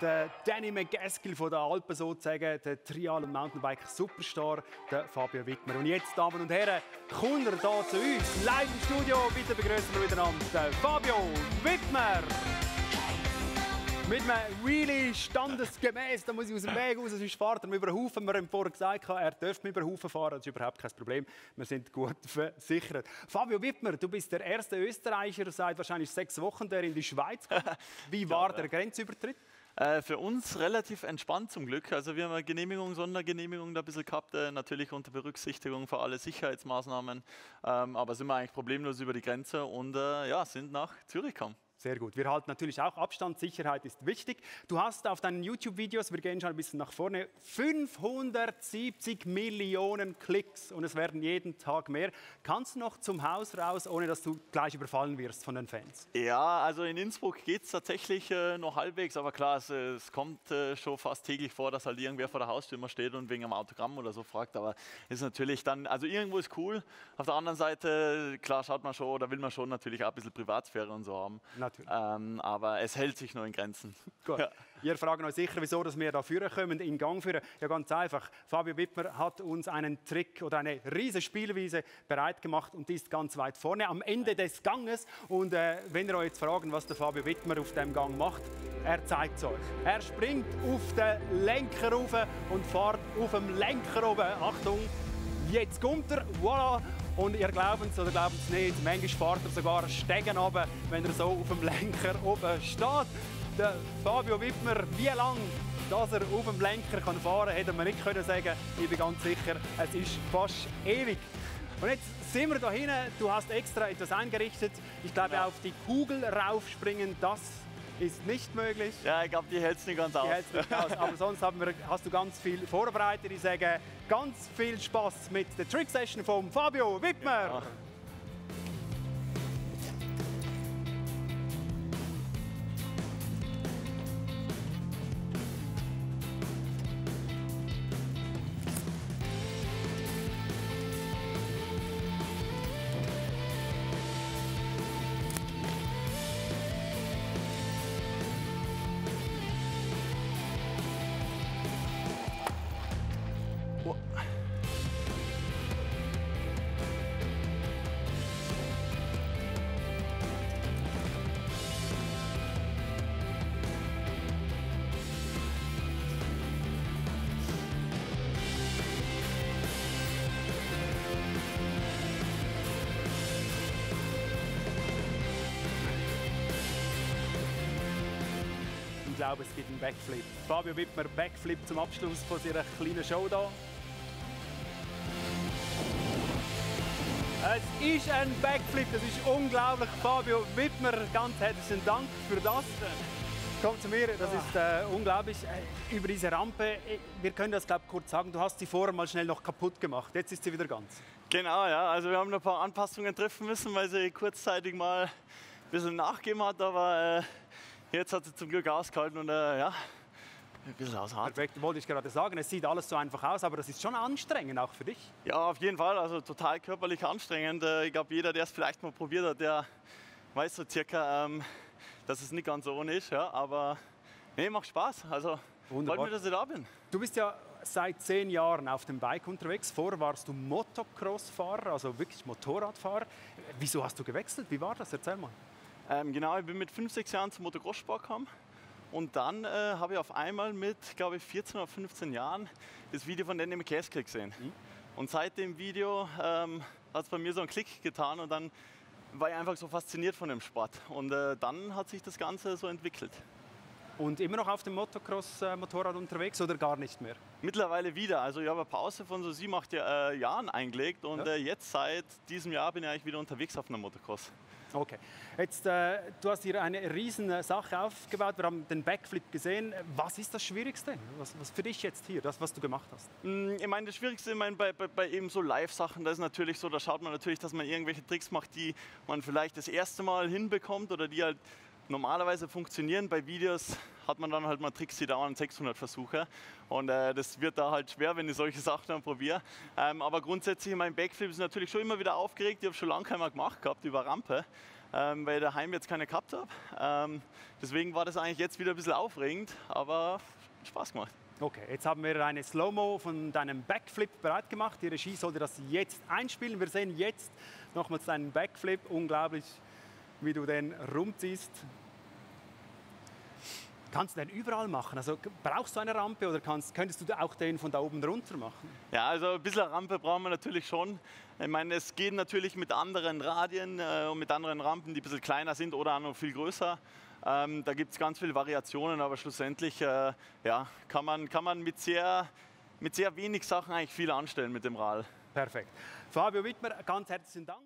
der Danny McGaskill von der Alpen sozusagen, der Trial- und Mountainbike-Superstar, der Fabio Wittmer. Und jetzt, Damen und Herren, kommt er hier zu uns, live im Studio. Bitte begrüßen wir miteinander Fabio Wittmer. Mit einem Wheelie standesgemäß, da muss ich aus dem Weg raus, sonst fährt er über den Haufen. Wir haben vorher gesagt, er dürfte über den Haufen fahren, das ist überhaupt kein Problem. Wir sind gut versichert. Fabio Wittmer, du bist der erste Österreicher seit wahrscheinlich sechs Wochen, der in die Schweiz kommt. Wie war der Grenzübertritt? Äh, für uns relativ entspannt zum Glück. Also wir haben eine Genehmigung, Sondergenehmigung da ein bisschen gehabt, äh, natürlich unter Berücksichtigung für alle Sicherheitsmaßnahmen. Ähm, aber sind wir eigentlich problemlos über die Grenze und äh, ja, sind nach Zürich gekommen. Sehr gut. Wir halten natürlich auch Abstand. Sicherheit ist wichtig. Du hast auf deinen YouTube-Videos, wir gehen schon ein bisschen nach vorne, 570 Millionen Klicks und es werden jeden Tag mehr. Kannst du noch zum Haus raus, ohne dass du gleich überfallen wirst von den Fans? Ja, also in Innsbruck geht es tatsächlich äh, noch halbwegs, aber klar, es, es kommt äh, schon fast täglich vor, dass halt irgendwer vor der Haustür immer steht und wegen einem Autogramm oder so fragt. Aber ist natürlich dann, also irgendwo ist cool. Auf der anderen Seite, klar, schaut man schon oder will man schon natürlich auch ein bisschen Privatsphäre und so haben. Natürlich. Ähm, aber es hält sich nur in Grenzen. Gut. Ja. Ihr fragt euch sicher, wieso dass wir da führen kommen, in Gang führen. Ja, ganz einfach. Fabio Wittmer hat uns einen Trick oder eine riesige Spielwiese bereit gemacht und die ist ganz weit vorne am Ende des Ganges. Und äh, wenn ihr euch jetzt fragen, was der Fabio Wittmer auf dem Gang macht, er zeigt es euch. Er springt auf den Lenker rauf und fährt auf dem Lenker oben. Achtung, jetzt kommt er, voilà, und ihr glaubt es oder glaubt es nicht, manchmal fährt er sogar Stegen runter, wenn er so auf dem Lenker oben steht. Der Fabio Wittmer, wie lange dass er auf dem Lenker kann fahren kann, hätte man nicht können sagen Ich bin ganz sicher, es ist fast ewig. Und jetzt sind wir da hinten. Du hast extra etwas eingerichtet. Ich glaube, ja. auf die Kugel raufspringen, das ist nicht möglich. Ja, ich glaube, die hält es nicht ganz aus. Nicht aus. Aber sonst wir, hast du ganz viel vorbereitet. Ich sage ganz viel Spaß mit der Trick Session von Fabio Wittmer. Ja. Glaube, es gibt einen Backflip. Fabio Wittmer, Backflip zum Abschluss von seiner kleinen Show hier. Es ist ein Backflip, das ist unglaublich. Fabio Wittmer, ganz herzlichen Dank für das. Komm zu mir, das ist äh, unglaublich. Äh, über diese Rampe, äh, wir können das glaube kurz sagen, du hast sie vorher mal schnell noch kaputt gemacht. Jetzt ist sie wieder ganz. Genau, ja. Also wir haben ein paar Anpassungen treffen müssen, weil sie kurzzeitig mal ein bisschen nachgegeben hat, aber äh, Jetzt hat sie zum Glück ausgehalten und äh, ja, ein bisschen aushart. Perfekt, wollte ich gerade sagen. Es sieht alles so einfach aus, aber das ist schon anstrengend auch für dich. Ja, auf jeden Fall. Also total körperlich anstrengend. Äh, ich glaube, jeder, der es vielleicht mal probiert hat, der weiß so circa, ähm, dass es nicht ganz so ohne ist. Ja, aber nee, macht Spaß. Also Wunderbar. freut mich, dass ich da bin. Du bist ja seit zehn Jahren auf dem Bike unterwegs. Vorher warst du Motocross-Fahrer, also wirklich Motorradfahrer. Wieso hast du gewechselt? Wie war das? Erzähl mal. Ähm, genau, ich bin mit 5, 6 Jahren zum Motocross-Sport gekommen. Und dann äh, habe ich auf einmal mit, glaube ich, 14 oder 15 Jahren das Video von Danny McCaskill gesehen. Mhm. Und seit dem Video ähm, hat es bei mir so einen Klick getan und dann war ich einfach so fasziniert von dem Sport. Und äh, dann hat sich das Ganze so entwickelt. Und immer noch auf dem Motocross-Motorrad äh, unterwegs oder gar nicht mehr? Mittlerweile wieder. Also ich habe eine Pause von so sieben, acht äh, Jahren eingelegt und ja. äh, jetzt seit diesem Jahr bin ich eigentlich wieder unterwegs auf einem Motocross. Okay. Jetzt, äh, du hast hier eine riesen Sache aufgebaut. Wir haben den Backflip gesehen. Was ist das Schwierigste? Was, was für dich jetzt hier, das, was du gemacht hast? Mm, ich meine, das Schwierigste ich meine, bei, bei, bei eben so Live-Sachen, da ist natürlich so, da schaut man natürlich, dass man irgendwelche Tricks macht, die man vielleicht das erste Mal hinbekommt oder die halt normalerweise funktionieren. Bei Videos hat man dann halt mal Tricks, die dauern 600 Versuche. Und äh, das wird da halt schwer, wenn ich solche Sachen dann probiere. Ähm, aber grundsätzlich, mein Backflip ist natürlich schon immer wieder aufgeregt. Ich habe schon lange keinen gemacht gehabt über Rampe. ähm, weil ich daheim jetzt keine gehabt habe. Ähm, deswegen war das eigentlich jetzt wieder ein bisschen aufregend, aber Spaß gemacht. Okay, jetzt haben wir eine Slow-Mo von deinem Backflip bereit gemacht. Die Regie sollte das jetzt einspielen. Wir sehen jetzt nochmals deinen Backflip. Unglaublich, wie du den rumziehst. Kannst du den überall machen? Also brauchst du eine Rampe oder kannst, könntest du auch den von da oben runter machen? Ja, also ein bisschen Rampe brauchen wir natürlich schon. Ich meine, es geht natürlich mit anderen Radien äh, und mit anderen Rampen, die ein bisschen kleiner sind oder auch noch viel größer. Ähm, da gibt es ganz viele Variationen, aber schlussendlich äh, ja, kann man, kann man mit, sehr, mit sehr wenig Sachen eigentlich viel anstellen mit dem Rad. Perfekt. Fabio Wittmer, ganz herzlichen Dank.